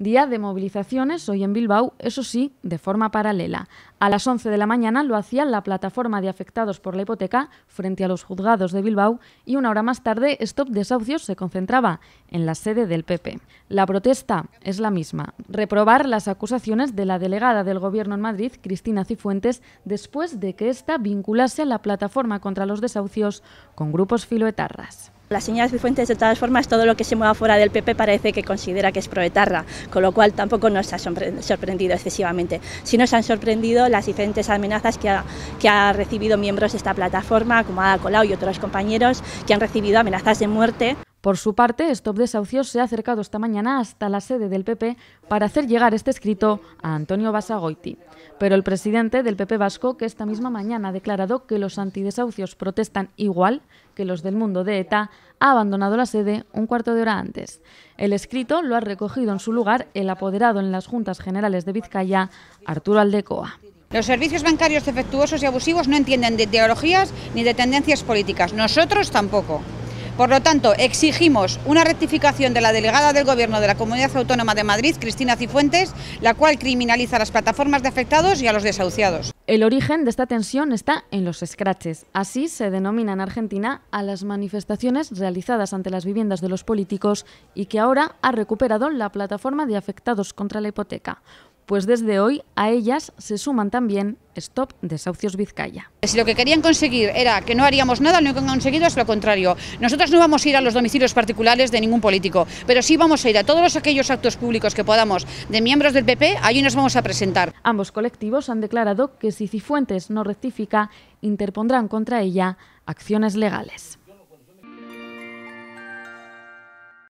Día de movilizaciones hoy en Bilbao, eso sí, de forma paralela. A las 11 de la mañana lo hacía la plataforma de afectados por la hipoteca frente a los juzgados de Bilbao y una hora más tarde Stop Desahucios se concentraba en la sede del PP. La protesta es la misma, reprobar las acusaciones de la delegada del Gobierno en Madrid, Cristina Cifuentes, después de que ésta vinculase la plataforma contra los desahucios con grupos filoetarras. La señora Cifuentes, de todas formas, todo lo que se mueva fuera del PP parece que considera que es proetarra, con lo cual tampoco nos ha sorprendido excesivamente. Sí nos han sorprendido las diferentes amenazas que ha, recibido miembros de esta plataforma, como Ada Colau y otros compañeros, que han recibido amenazas de muerte. Por su parte, Stop Desahucios se ha acercado esta mañana hasta la sede del PP para hacer llegar este escrito a Antonio Basagoiti. Pero el presidente del PP vasco, que esta misma mañana ha declarado que los antidesahucios protestan igual que los del mundo de ETA, ha abandonado la sede un cuarto de hora antes. El escrito lo ha recogido en su lugar el apoderado en las Juntas Generales de Vizcaya, Arturo Aldecoa. Los servicios bancarios defectuosos y abusivos no entienden de ideologías ni de tendencias políticas. Nosotros tampoco. Por lo tanto, exigimos una rectificación de la delegada del Gobierno de la Comunidad Autónoma de Madrid, Cristina Cifuentes, la cual criminaliza a las plataformas de afectados y a los desahuciados. El origen de esta tensión está en los scratches. Así se denomina en Argentina a las manifestaciones realizadas ante las viviendas de los políticos y que ahora ha recuperado la plataforma de afectados contra la hipoteca pues desde hoy a ellas se suman también Stop Desahucios Vizcaya. Si lo que querían conseguir era que no haríamos nada, lo que han conseguido es lo contrario. Nosotros no vamos a ir a los domicilios particulares de ningún político, pero sí vamos a ir a todos aquellos actos públicos que podamos de miembros del PP, allí nos vamos a presentar. Ambos colectivos han declarado que si Cifuentes no rectifica, interpondrán contra ella acciones legales.